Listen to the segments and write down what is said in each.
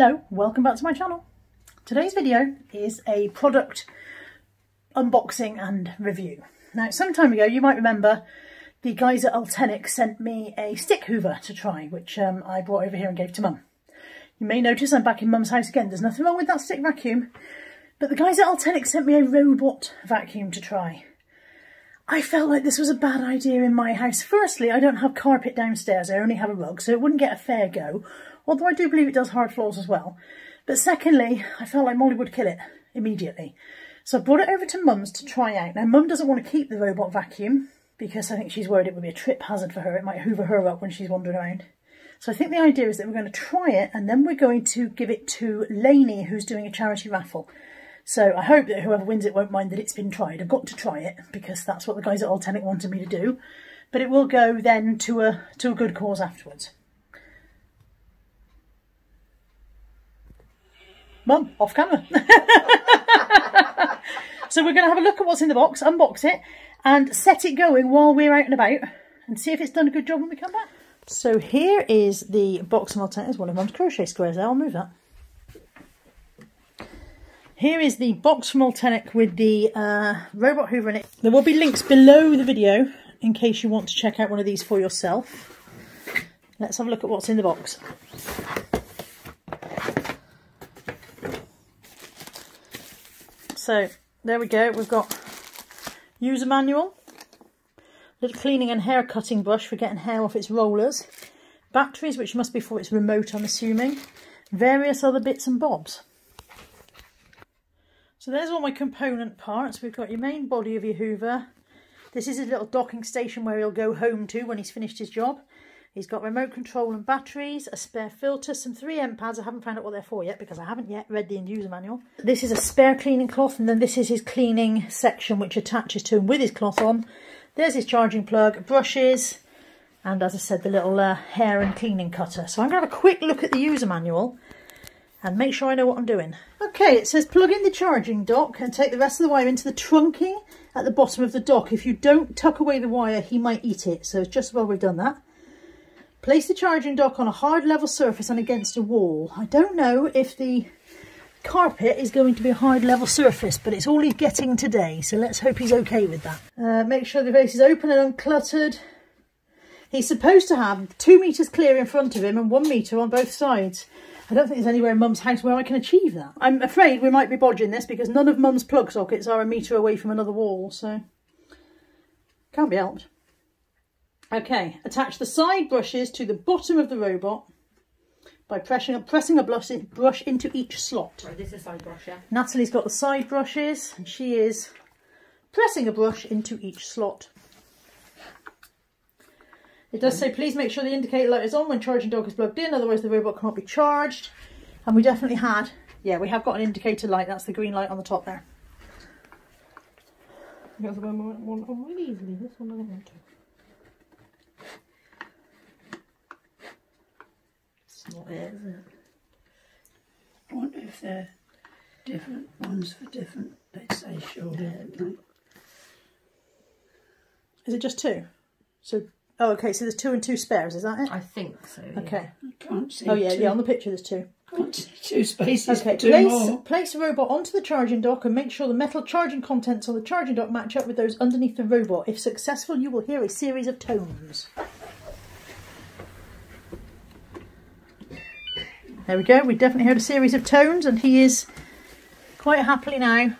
Hello, welcome back to my channel. Today's video is a product unboxing and review. Now, some time ago, you might remember the guys at Ultenic sent me a stick hoover to try, which um, I brought over here and gave to Mum. You may notice I'm back in Mum's house again. There's nothing wrong with that stick vacuum, but the guys at Ultenic sent me a robot vacuum to try. I felt like this was a bad idea in my house. Firstly, I don't have carpet downstairs, I only have a rug, so it wouldn't get a fair go although I do believe it does hard floors as well. But secondly, I felt like Molly would kill it immediately. So I brought it over to Mum's to try out. Now, Mum doesn't want to keep the robot vacuum because I think she's worried it would be a trip hazard for her. It might hoover her up when she's wandering around. So I think the idea is that we're going to try it and then we're going to give it to Lainey, who's doing a charity raffle. So I hope that whoever wins it won't mind that it's been tried. I've got to try it because that's what the guys at Ultenic wanted me to do. But it will go then to a to a good cause afterwards. Mum, off camera. so we're going to have a look at what's in the box, unbox it, and set it going while we're out and about, and see if it's done a good job when we come back. So here is the box of alternatives, one of Mum's crochet squares there, I'll move that. Here is the box from Ultenic with the uh, robot hoover in it. There will be links below the video in case you want to check out one of these for yourself. Let's have a look at what's in the box. So there we go. We've got user manual, little cleaning and hair cutting brush for getting hair off its rollers, batteries, which must be for its remote, I'm assuming, various other bits and bobs. So there's all my component parts. We've got your main body of your hoover. This is his little docking station where he'll go home to when he's finished his job. He's got remote control and batteries, a spare filter, some 3M pads. I haven't found out what they're for yet because I haven't yet read the end user manual. This is a spare cleaning cloth and then this is his cleaning section which attaches to him with his cloth on. There's his charging plug, brushes, and as I said, the little uh, hair and cleaning cutter. So I'm going to have a quick look at the user manual and make sure I know what I'm doing. Okay, it says plug in the charging dock and take the rest of the wire into the trunking at the bottom of the dock. If you don't tuck away the wire, he might eat it. So it's just well we've done that. Place the charging dock on a hard level surface and against a wall. I don't know if the carpet is going to be a hard level surface, but it's all he's getting today, so let's hope he's okay with that. Uh, make sure the base is open and uncluttered. He's supposed to have two metres clear in front of him and one metre on both sides. I don't think there's anywhere in Mum's house where I can achieve that. I'm afraid we might be bodging this because none of Mum's plug sockets are a metre away from another wall, so can't be helped. Okay, attach the side brushes to the bottom of the robot by pressing, pressing a brush, brush into each slot. Right, this is side brush, yeah? Natalie's got the side brushes and she is pressing a brush into each slot. It does say please make sure the indicator light is on when charging dock is plugged in, otherwise the robot can't be charged. And we definitely had, yeah, we have got an indicator light, that's the green light on the top there. Got the one, one, one really easily, this one I don't want to. not it, is it? I wonder if they're different ones for different, let's say, shoulder. Like. Is it just two? So, oh, okay, so there's two and two spares, is that it? I think so. Yeah. Okay. I can't see Oh, yeah, two. yeah, on the picture there's two. Can't see two spaces Okay, two place, more. place the robot onto the charging dock and make sure the metal charging contents on the charging dock match up with those underneath the robot. If successful, you will hear a series of tones. There we go, we definitely heard a series of tones and he is quite happily now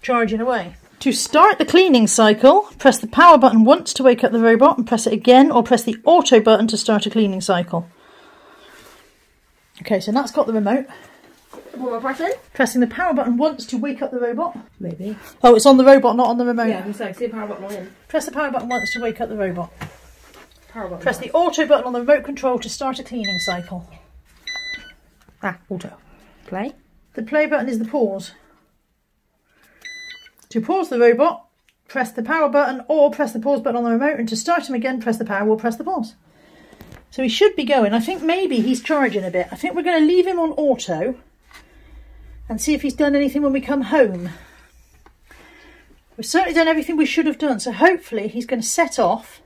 charging away. To start the cleaning cycle, press the power button once to wake up the robot and press it again or press the auto button to start a cleaning cycle. Okay, so that's got the remote. What am I pressing? Pressing the power button once to wake up the robot. Maybe. Oh, it's on the robot, not on the remote. Yeah, so see the power button on. Press the power button once to wake up the robot. Power button. Press the auto button on the remote control to start a cleaning cycle. Ah, auto. play. The play button is the pause. To pause the robot, press the power button or press the pause button on the remote and to start him again, press the power or press the pause. So he should be going. I think maybe he's charging a bit. I think we're going to leave him on auto and see if he's done anything when we come home. We've certainly done everything we should have done, so hopefully he's going to set off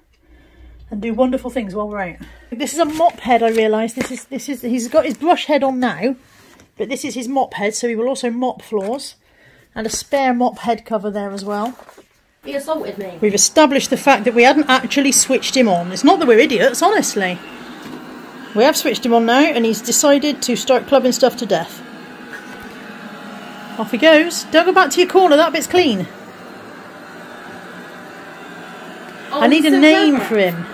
and do wonderful things while we're out. This is a mop head, I realise. This is this is he's got his brush head on now. But this is his mop head, so he will also mop floors. And a spare mop head cover there as well. He assaulted me. We've established the fact that we hadn't actually switched him on. It's not that we're idiots, honestly. We have switched him on now, and he's decided to start clubbing stuff to death. Off he goes. Don't go back to your corner, that bit's clean. Oh, I need a name for him.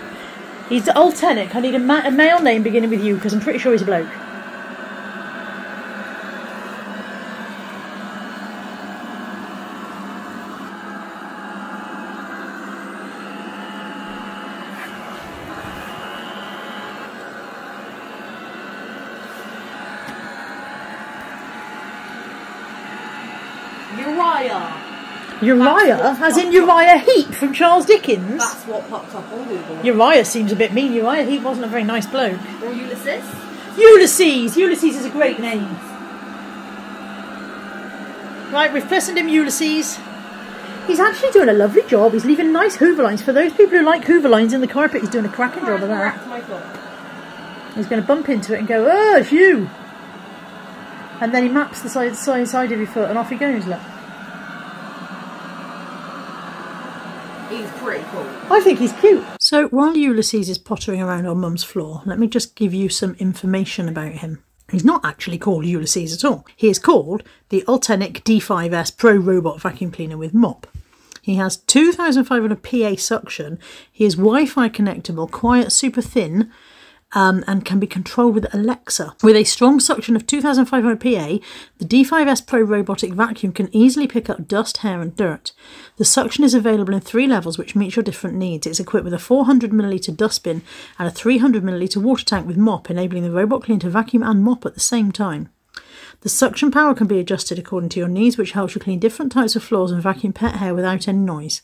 He's Ultenic. I need a, ma- a male name beginning with you, because I'm pretty sure he's a bloke. Uriah. Uriah, as in Uriah Heep from Charles Dickens. That's what popped up on Google. Uriah seems a bit mean. Uriah Heep wasn't a very nice bloke. Or Ulysses. Ulysses! Ulysses is a great name. Right, we've christened him Ulysses. He's actually doing a lovely job. He's leaving nice hoover lines. For those people who like hoover lines in the carpet, he's doing a cracking job of that. Correct my foot. He's going to bump into it and go, oh, it's you! And then he maps the side, side, side of your foot and off he goes, look. He's pretty cool. I think he's cute. So while Ulysses is pottering around on Mum's floor, let me just give you some information about him. He's not actually called Ulysses at all. He is called the Ultenic D5S Pro Robot Vacuum Cleaner with mop. He has 2500 PA suction. He is Wi-Fi connectable, quiet, super thin, um, and can be controlled with Alexa. With a strong suction of 2500 PA, the D5S Pro robotic vacuum can easily pick up dust, hair, and dirt. The suction is available in three levels, which meet your different needs. It's equipped with a 400ml dustbin and a 300ml water tank with mop, enabling the robot cleaner to vacuum and mop at the same time. The suction power can be adjusted according to your needs, which helps you clean different types of floors and vacuum pet hair without any noise.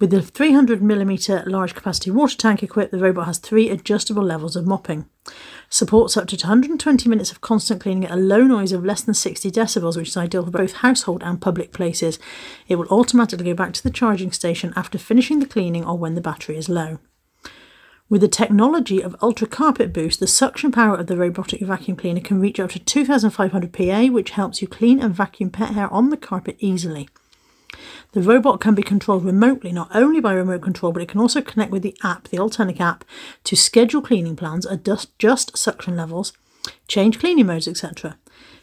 With the 300mm large capacity water tank equipped, the robot has three adjustable levels of mopping. Supports up to 120 minutes of constant cleaning at a low noise of less than 60 decibels, which is ideal for both household and public places. It will automatically go back to the charging station after finishing the cleaning or when the battery is low. With the technology of Ultra Carpet Boost, the suction power of the robotic vacuum cleaner can reach up to 2500 PA, which helps you clean and vacuum pet hair on the carpet easily. The robot can be controlled remotely, not only by remote control, but it can also connect with the app, the Ultenic app, to schedule cleaning plans, adjust just suction levels, change cleaning modes, etc.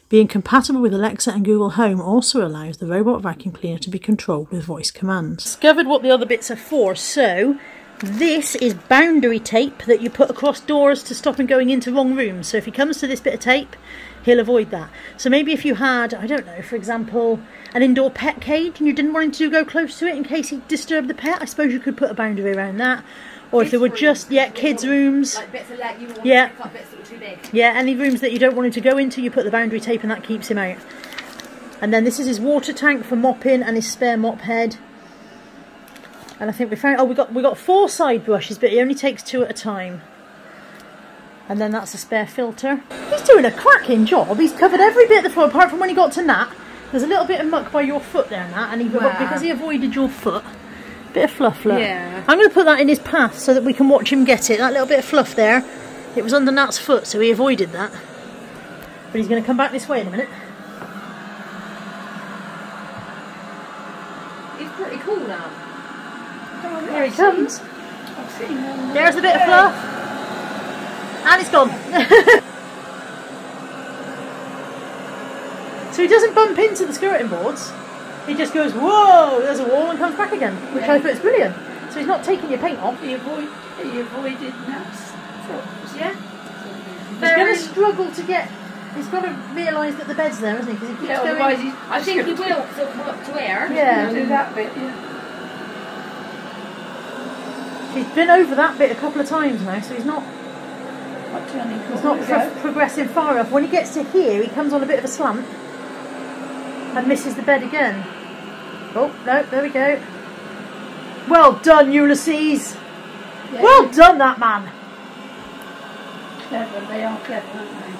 Being compatible with Alexa and Google Home also allows the robot vacuum cleaner to be controlled with voice commands. Discovered what the other bits are for, so this is boundary tape that you put across doors to stop him going into wrong rooms. So if he comes to this bit of tape, he'll avoid that. So maybe if you had, I don't know, for example, an indoor pet cage and you didn't want him to go close to it in case he disturbed the pet, I suppose you could put a boundary around that. Or if there were just, yeah, kids' rooms. Like bits of leg, you want Yeah. to bits that were too big. Yeah, any rooms that you don't want him to go into, you put the boundary tape and that keeps him out. And then this is his water tank for mopping and his spare mop head. And I think we found, oh, we got we got four side brushes, but he only takes two at a time. And then that's a spare filter. He's doing a cracking job. He's covered every bit of the floor, apart from when he got to Nat. There's a little bit of muck by your foot there, Nat, and he, Wow. because he avoided your foot. Bit of fluff, look. Yeah. I'm going to put that in his path so that we can watch him get it. That little bit of fluff there, it was under Nat's foot, so he avoided that. But he's going to come back this way in a minute. He's pretty cool now. Here he comes. I've seen them. There's a bit of fluff. And it's gone. so he doesn't bump into the skirting boards. He just goes, whoa, there's a wall and comes back again, which I thought is brilliant. So he's not taking your paint off. He, avoid, he avoided Nat's foot. Yeah. He's going to struggle to get. He's got to realise that the bed's there, isn't he? Because he keeps Yeah, going. he's I think he will to, to where? Yeah. do that bit, yeah. He's been over that bit a couple of times now, so he's not. What turning He's not pro- progressing far enough. When he gets to here, he comes on a bit of a slant and misses the bed again. Oh, no, there we go. Well done, Ulysses. Yeah, Well done, that man. clever. They are clever, aren't they?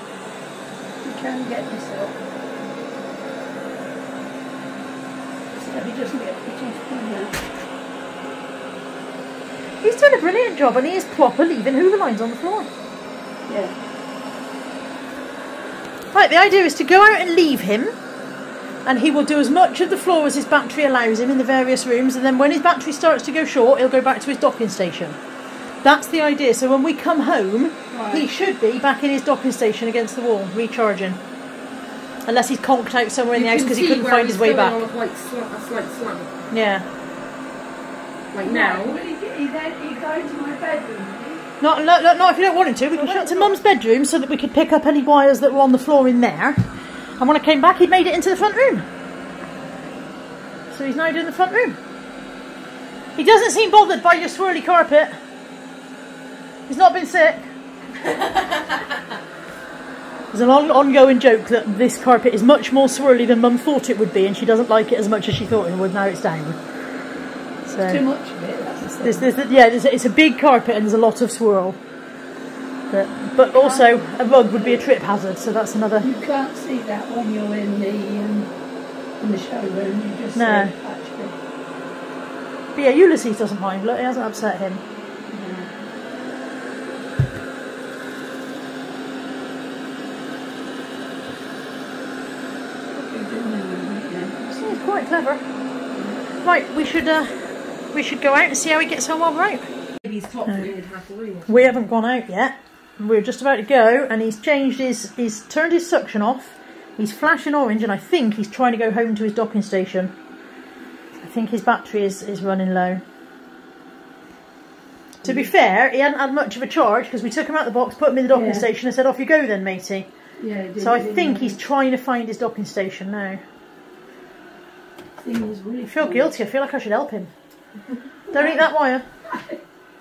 You can get this up. So he doesn't get put off. He's doing a brilliant job and he is proper leaving Hoover lines on the floor. Yeah. Right, the idea is to go out and leave him, and he will do as much of the floor as his battery allows him in the various rooms, and then when his battery starts to go short, he'll go back to his docking station. That's the idea. So when we come home, he should be back in his docking station against the wall, recharging. Unless he's conked out somewhere in the house because he couldn't find his way back. On a, quite slant, a slight slant. Yeah. Like Now, now. will he, he then he go into my bedroom? he? Not, not, if you don't want him to. We can shut to Mum's bedroom so that we could pick up any wires that were on the floor in there. And when I came back, he'd made it into the front room. So he's now doing the front room. He doesn't seem bothered by your swirly carpet. He's not been sick. There's an on- ongoing joke that this carpet is much more swirly than Mum thought it would be, and she doesn't like it as much as she thought it would. Now it's down. So. Too much of it. There's, there's, yeah, there's, it's a big carpet and there's a lot of swirl. But, but also, a rug would be a trip hazard, so that's another. You can't see that when you're in the um, in the showroom. You just No. see actually. But yeah, Ulysses doesn't mind. Look, it hasn't upset him. What you doing with it, So he's quite clever. Right, we should uh, we should go out and see how he gets on while we're out. Maybe he's top in half the room. We haven't gone out yet. We're just about to go, and he's changed his, he's turned his suction off. He's flashing orange, and I think he's trying to go home to his docking station. I think his battery is, is running low. To be fair, he hadn't had much of a charge because we took him out of the box, put him in the docking Yeah. station, and said, "Off you go, then, matey." Yeah. did, So I think he's trying to find his docking station now. Thing was really I feel cool. guilty. I feel like I should help him. Don't eat that wire.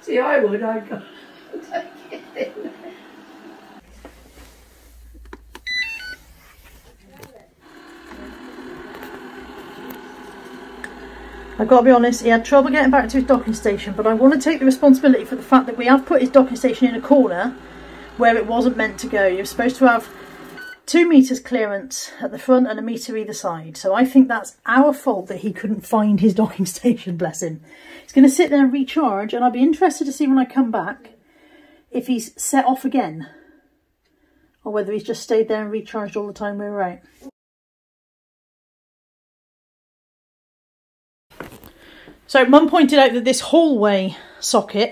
See, I would. I'd go. take it in. I've got to be honest, he had trouble getting back to his docking station, but I want to take the responsibility for the fact that we have put his docking station in a corner where it wasn't meant to go. You're supposed to have two metres clearance at the front and a metre either side. So I think that's our fault that he couldn't find his docking station, bless him. He's going to sit there and recharge, and I'll be interested to see when I come back if he's set off again or whether he's just stayed there and recharged all the time we were out. So Mum pointed out that this hallway socket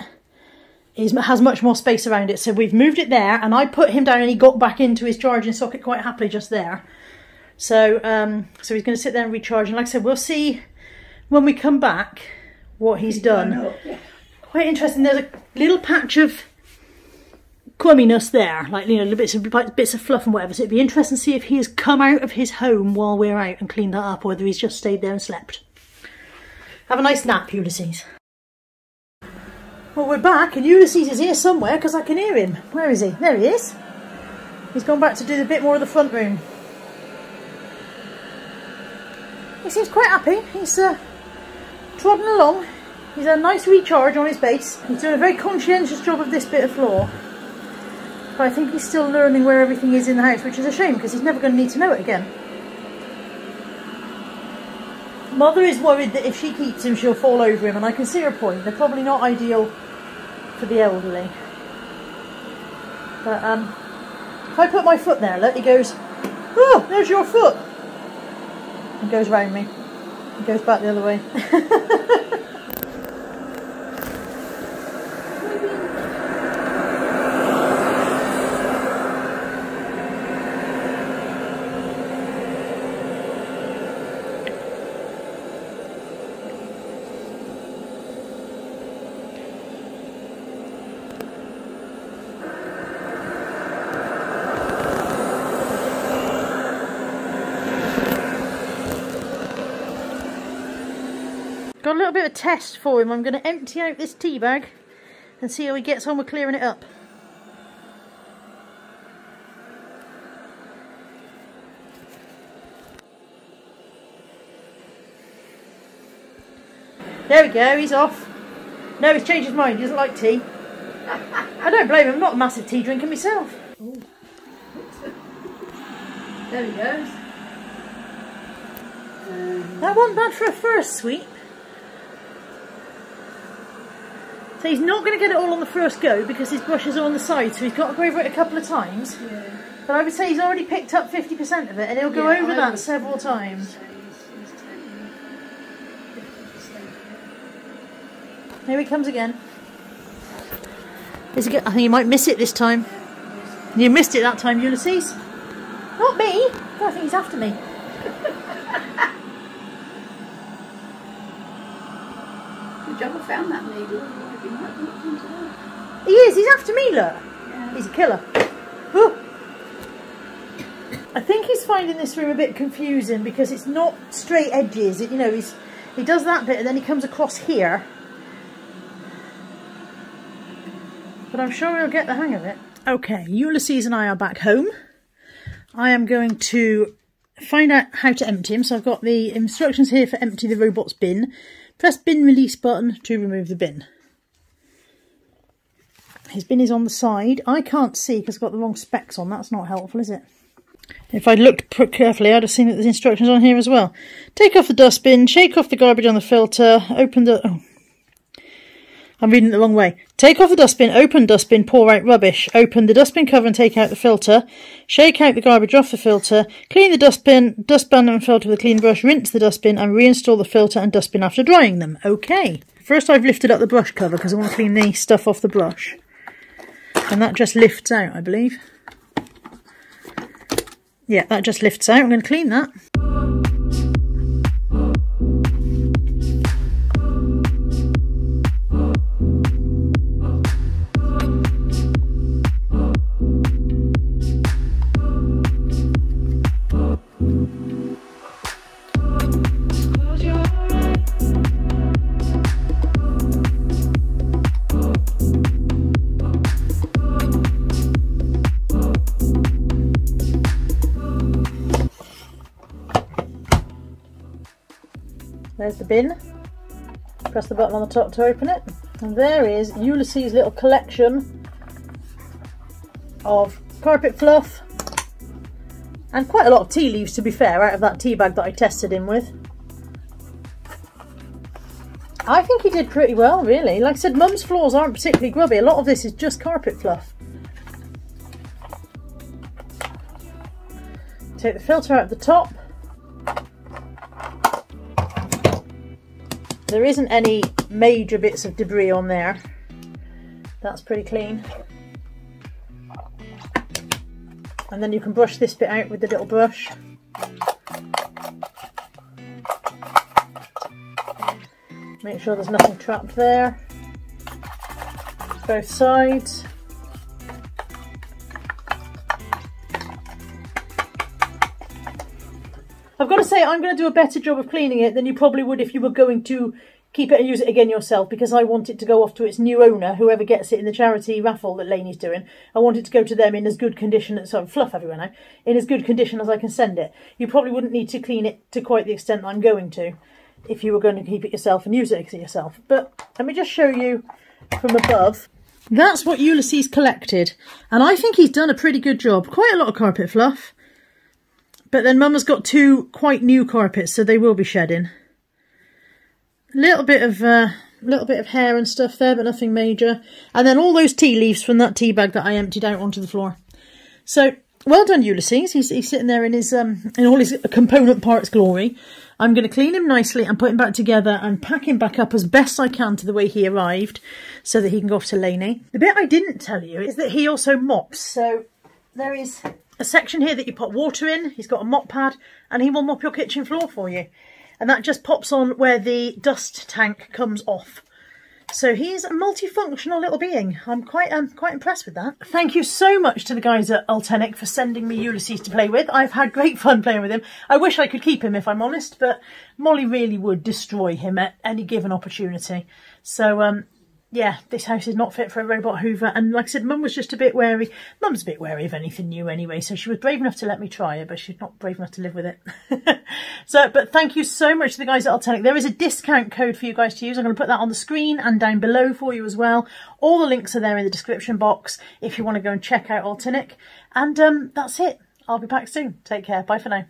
is, has much more space around it. So we've moved it there and I put him down and he got back into his charging socket quite happily just there. So um, so he's going to sit there and recharge. And like I said, we'll see when we come back what he's done. Quite interesting. There's a little patch of crumminess there, like you know, little bits of like, bits of fluff and whatever. So it'd be interesting to see if he has come out of his home while we're out and cleaned that up, or whether he's just stayed there and slept. Have a nice nap, Ulysses. Well, we're back, and Ulysses is here somewhere because I can hear him. Where is he? There he is. He's gone back to do a bit more of the front room. He seems quite happy. He's uh, along. He's had a nice recharge on his base. He's doing a very conscientious job of this bit of floor. But I think he's still learning where everything is in the house, which is a shame because he's never going to need to know it again. Mother is worried that if she keeps him, she'll fall over him, and I can see her point. They're probably not ideal for the elderly. But um, if I put my foot there, look, he goes, "Oh, there's your foot." He goes round me. He goes back the other way. Got a little bit of test for him. I'm going to empty out this tea bag and see how he gets on with clearing it up. There we go, he's off. No, he's changed his mind. He doesn't like tea. I don't blame him. I'm not a massive tea drinker myself. There he goes. Um, That wasn't bad for a first sweep. So he's not going to get it all on the first go because his brushes are on the side, so he's got to go over it a couple of times. yeah. But I would say he's already picked up 50% of it and he'll go Yeah, over I that several times. So he's, he's taken 50% of it. Here he comes again. Is he I think you might miss it this time. You missed it that time, Ulysses. Not me. I think he's after me. Good job I found that needle. He is. He's after me. Look. Yeah. He's a killer. Whew. I think he's finding this room a bit confusing because it's not straight edges. It, you know, he's he does that bit and then he comes across here. But I'm sure he'll get the hang of it. Okay, Ulysses and I are back home. I am going to find out how to empty him. So I've got the instructions here for empty the robot's bin. Press bin release button to remove the bin. His bin is on the side. I can't see because I've got the wrong specs on. That's not helpful, is it? If I'd looked carefully, I'd have seen that there's instructions on here as well. Take off the dustbin, shake off the garbage on the filter, open the... Oh. I'm reading it the wrong way. Take off the dustbin, open dustbin, pour out rubbish. Open the dustbin cover and take out the filter. Shake out the garbage off the filter. Clean the dustbin, dustbin and filter with a clean brush. Rinse the dustbin and reinstall the filter and dustbin after drying them. Okay. First I've lifted up the brush cover because I want to clean the stuff off the brush. And that just lifts out, I believe. Yeah, that just lifts out. I'm going to clean that. There's the bin. Press the button on the top to open it. And there is Ulysses' little collection of carpet fluff. And quite a lot of tea leaves, to be fair, out of that tea bag that I tested him with. I think he did pretty well, really. Like I said, Mum's floors aren't particularly grubby. A lot of this is just carpet fluff. Take the filter out the top. There isn't any major bits of debris on there. That's pretty clean. And then you can brush this bit out with the little brush. Make sure there's nothing trapped there. Both sides. I'm going to do a better job of cleaning it than you probably would if you were going to keep it and use it again yourself because I want it to go off to its new owner, whoever gets it in the charity raffle that Laney's doing. I want it to go to them in as good condition as sorry, fluff everywhere now, eh? in as good condition as I can send it. You probably wouldn't need to clean it to quite the extent I'm going to if you were going to keep it yourself and use it yourself. But let me just show you from above. That's what Ulysses collected, and I think he's done a pretty good job. Quite a lot of carpet fluff. But then Mum has got two quite new carpets, so they will be shedding. A little bit of uh, little bit of hair and stuff there, but nothing major. And then all those tea leaves from that tea bag that I emptied out onto the floor. So well done, Ulysses. He's, he's sitting there in his um in all his component parts glory. I'm going to clean him nicely and put him back together and pack him back up as best I can to the way he arrived, so that he can go off to Laney. The bit I didn't tell you is that he also mops. So there is a section here that you put water in. He's got a mop pad and he will mop your kitchen floor for you. And that just pops on where the dust tank comes off. So he's a multifunctional little being. I'm quite um, quite impressed with that. Thank you so much to the guys at Ultenic for sending me Ulysses to play with. I've had great fun playing with him. I wish I could keep him if I'm honest, but Molly really would destroy him at any given opportunity. So um, yeah, this house is not fit for a robot hoover. And like I said, Mum was just a bit wary. Mum's a bit wary of anything new anyway, so she was brave enough to let me try it, but she's not brave enough to live with it. so, but thank you so much to the guys at Ultenic. There is a discount code for you guys to use. I'm going to put that on the screen and down below for you as well. All the links are there in the description box if you want to go and check out Ultenic. And um, that's it. I'll be back soon. Take care. Bye for now.